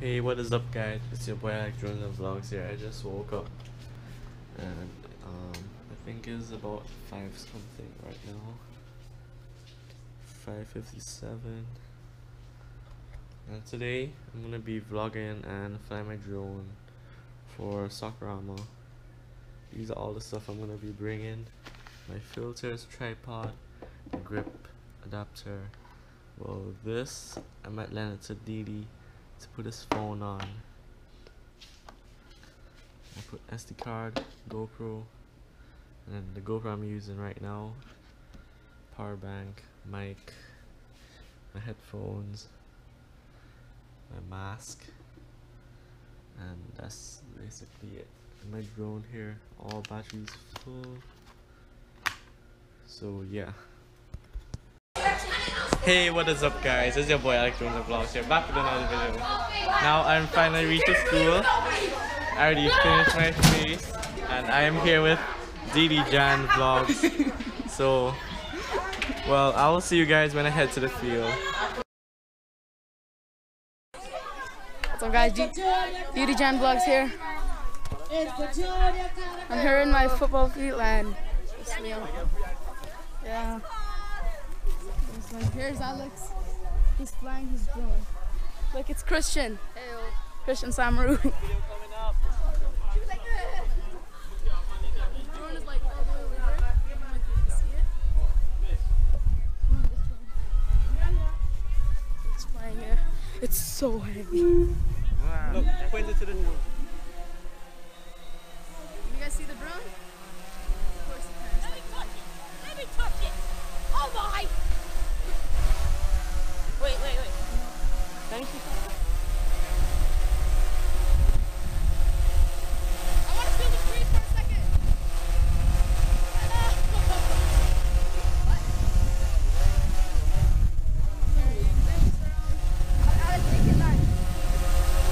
Hey, what is up guys? It's your boy Drones and Vlogs here. I just woke up and um, I think it's about 5 something right now. 5.57 and today I'm gonna be vlogging and flying my drone for Soccerama. These are all the stuff I'm gonna be bringing. My filters, tripod, grip adapter. Well this, I might lend it to Didi to put his phone on. I put SD card, GoPro, and the GoPro I'm using right now, power bank, mic, my headphones, my mask, and that's basically it. And my drone here, all batteries full. So yeah. Hey, what is up guys? It's your boy Alex Drones Vlogs here, back with another video. Now I'm finally reached the school. I already finished my face and I am here with Didi Jan Vlogs. So, well, I will see you guys when I head to the field. What's up guys, Didi Jan Vlogs here. I'm here in my football field and. Yeah. Here's Alex. He's flying his drone. Look, it's Christian. Christian Samaru. It's flying here. It's so heavy. You Look, point it to the drone. guys see the drone? Of course you can. Let me touch it. Let me touch it. Oh my! Wait, wait, wait. Thank you. I want to feel the breeze for a second.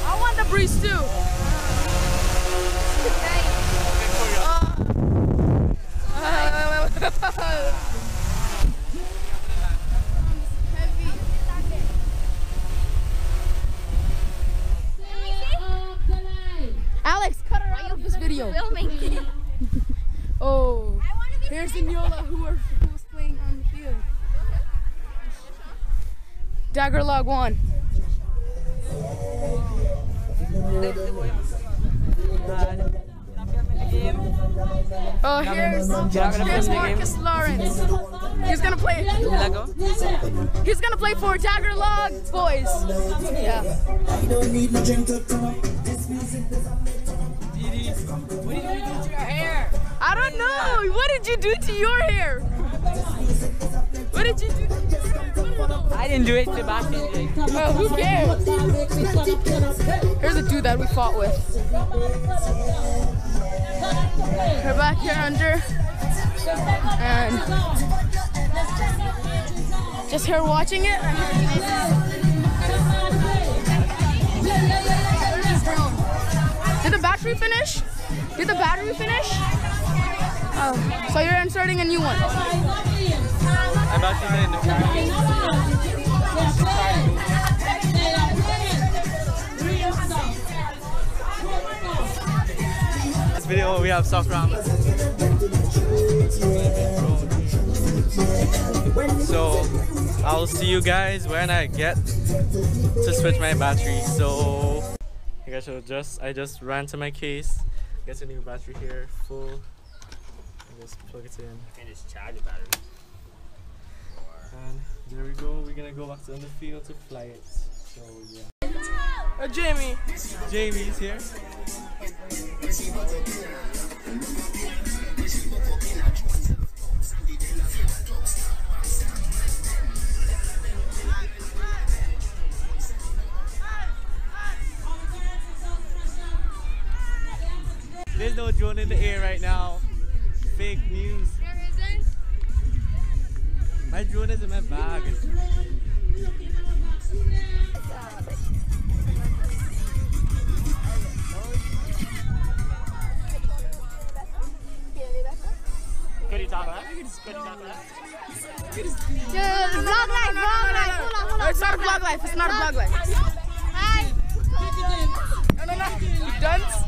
I want the breeze too. Alex, cut her out of this video. Filming. Oh, here's Eniola who, are, who was playing on the field. Dagger log one. Oh, here's, here's Marcus Lawrence. He's gonna play. He's gonna play for Dagger Log boys. Yeah. I. What did you do to your hair? What did you do? To your hair? I didn't do it, Sebastian did. Well, who cares? Here's a dude that we fought with. We're back here under, and just here watching it. Did the battery finish? Did the battery finish? Oh, so you're inserting a new one. I'm actually in the This video we have soft Soccerama. So I'll see you guys when I get to switch my battery. So I guys, so just I just ran to my case, get a new battery here, full. I just plug it in. And it's charged battery. And there we go. We're gonna go back to the field to fly it. So yeah. Uh, Jamie. Jamie's here. There's no drone in the air right now fake news. My drone is in my bag. Yeah, vlog life, vlog life, it's not vlog life, it's not vlog life. Hi. No, no, no, you flash.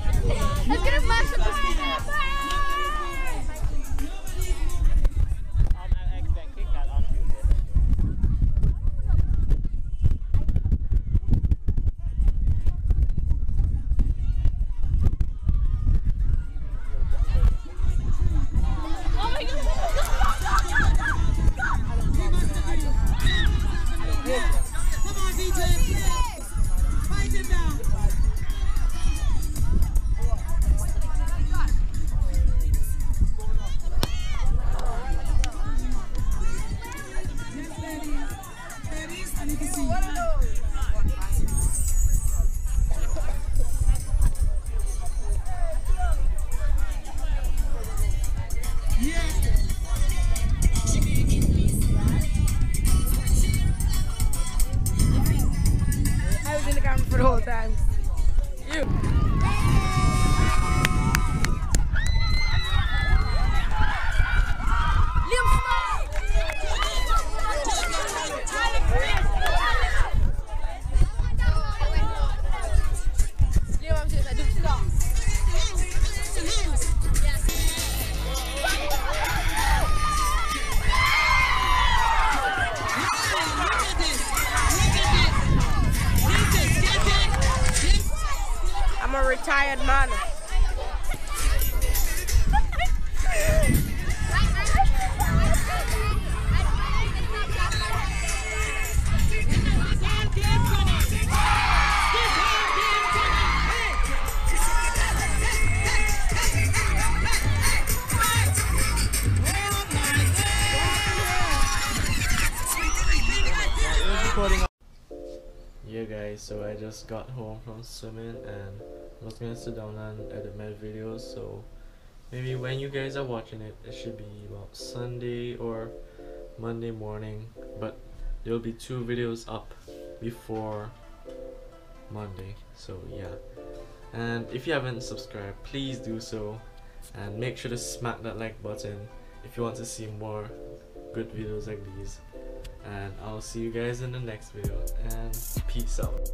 Man. Yeah guys, so I just got home from swimming and was gonna sit down and edit my videos so maybe when you guys are watching it it should be about Sunday or Monday morning but there'll be two videos up before Monday so yeah. And if you haven't subscribed please do so and make sure to smack that like button if you want to see more good videos like these. And I'll see you guys in the next video and peace out